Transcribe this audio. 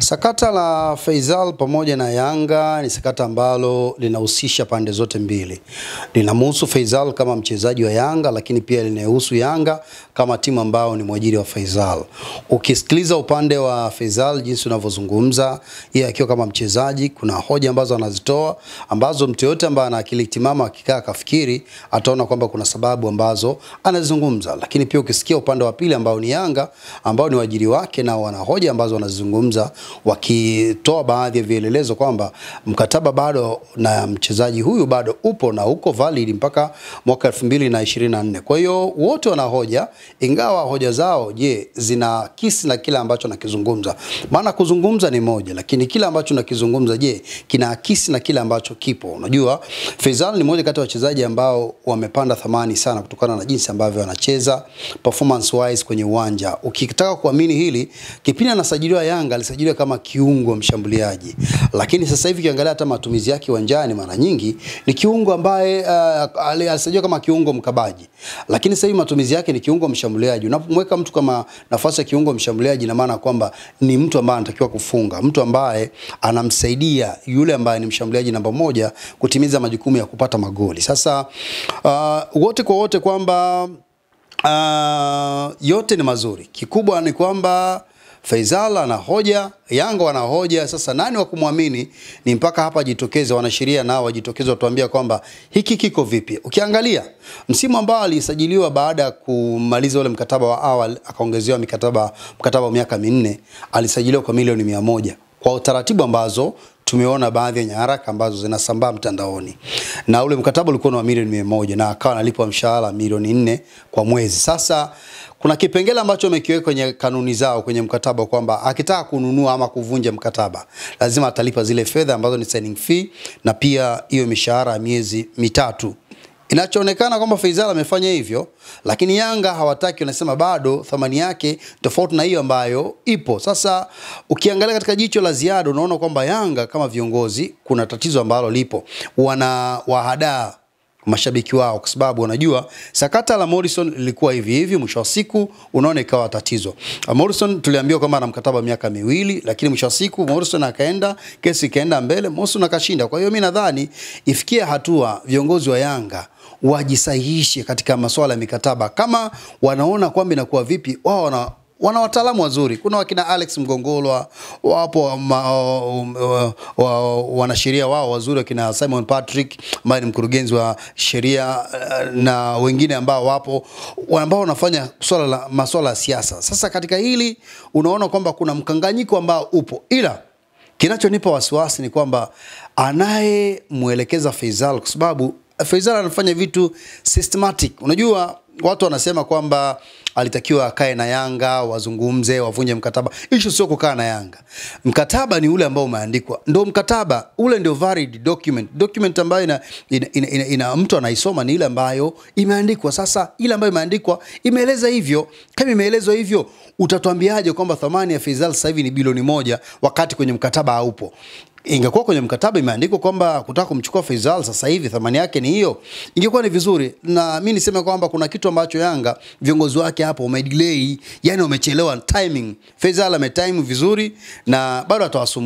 Sakata la Faisal pamoja na Yanga ni sakata ambalo linahusisha pande zote mbili. Linamhusu Faisal kama mchezaji wa Yanga, lakini pia linahusu Yanga kama timu ambayo ni mwajiri wa Faisal. Ukisikiliza upande wa Faisal jinsi unavyozungumza, yeye akiwa kama mchezaji, kuna hoja ambazo anazitoa ambazo mtu yote ambaye ana akili timama akikaa akafikiri ataona kwamba kuna sababu ambazo anazungumza, lakini pia ukisikia upande wa pili ambao ni Yanga ambao ni wajiri wake na wana hoja ambazo wanazungumza wakitoa baadhi ya vielelezo kwamba mkataba bado na mchezaji huyu bado upo na uko valid mpaka mwaka 2024. Kwa hiyo wote wana hoja, ingawa hoja zao je, zina kisi na kile ambacho nakizungumza. Maana kuzungumza ni moja, lakini kile ambacho nakizungumza je, kina kisi na kile ambacho kipo. Unajua Faisal ni moja kati ya wachezaji ambao wamepanda thamani sana kutokana na jinsi ambavyo wanacheza performance wise kwenye uwanja. Ukitaka kuamini hili, kipindi anasajiliwa Yanga alisajiliwa kama kiungo mshambuliaji, lakini sasa hivi ukiangalia hata matumizi yake uwanjani mara nyingi ni kiungo ambaye uh, alisajiliwa kama kiungo mkabaji, lakini sasa hivi matumizi yake ni kiungo mshambuliaji. Unapomweka mtu kama nafasi ya kiungo mshambuliaji, na maana kwamba ni mtu ambaye anatakiwa kufunga, mtu ambaye anamsaidia yule ambaye ni mshambuliaji namba moja kutimiza majukumu ya kupata magoli. Sasa uh, wote kwa wote kwamba uh, yote ni mazuri, kikubwa ni kwamba Faisal ana hoja, Yanga wana hoja. Sasa nani wa kumwamini? Ni mpaka hapa jitokeze, wanasheria nao wajitokeze, watuambia kwamba hiki kiko vipi. Ukiangalia msimu ambao alisajiliwa baada ya kumaliza ule mkataba wa awali, akaongezewa mikataba mkataba wa miaka minne, alisajiliwa kwa milioni mia moja kwa utaratibu ambazo tumeona baadhi ya nyaraka ambazo zinasambaa mtandaoni, na ule mkataba ulikuwa na milioni mia moja na akawa analipwa mshahara milioni nne kwa mwezi. Sasa kuna kipengele ambacho wamekiweka kwenye kanuni zao kwenye mkataba kwamba akitaka kununua ama kuvunja mkataba lazima atalipa zile fedha ambazo ni signing fee na pia hiyo mishahara ya miezi mitatu. Inachoonekana kwamba Faisal amefanya hivyo, lakini Yanga hawataki, wanasema bado thamani yake tofauti na hiyo ambayo ipo sasa. Ukiangalia katika jicho la ziada, unaona kwamba Yanga kama viongozi, kuna tatizo ambalo lipo, wana wahadaa mashabiki wao kwa sababu wanajua sakata la Morrison lilikuwa hivi hivi, mwisho wa siku unaona ikawa tatizo. Morrison tuliambiwa kwamba ana mkataba miaka miwili, lakini mwisho wa siku Morrison akaenda, kesi ikaenda mbele, Morrison akashinda. Kwa hiyo mimi nadhani ifikie hatua viongozi wa Yanga wajisahihishe katika masuala ya mikataba, kama wanaona kwamba inakuwa vipi, wao wana wana wataalamu wazuri. Kuna wakina Alex Mgongolwa wapo, wanasheria wao wazuri, wakina Simon Patrick ambaye ni mkurugenzi wa sheria na wengine ambao wapo ambao wanafanya swala la masuala ya siasa. Sasa katika hili unaona kwamba kuna mkanganyiko ambao upo, ila kinachonipa wasiwasi ni kwamba anayemwelekeza Faisal kwa sababu Faisal anafanya vitu systematic. Unajua watu wanasema kwamba alitakiwa akae na Yanga wazungumze, wavunje mkataba. Issue sio kukaa na Yanga, mkataba ni ule ambao umeandikwa, ndo mkataba ule ndio valid document. Document ambayo ina, ina, ina, ina, ina mtu anaisoma ni ile ambayo imeandikwa. Sasa ile ambayo imeandikwa imeeleza hivyo. Kama imeelezwa hivyo, utatuambiaje kwamba thamani ya Faisal sasa hivi ni bilioni moja wakati kwenye mkataba haupo? Ingekuwa kwenye mkataba imeandikwa kwamba kutaka kumchukua Faisal sasa hivi thamani yake ni hiyo, ingekuwa ni vizuri. Na mi niseme kwamba kuna kitu ambacho Yanga viongozi wake hapo wamedelay, yani wamechelewa timing. Faisal ametime vizuri na bado atawasumbua.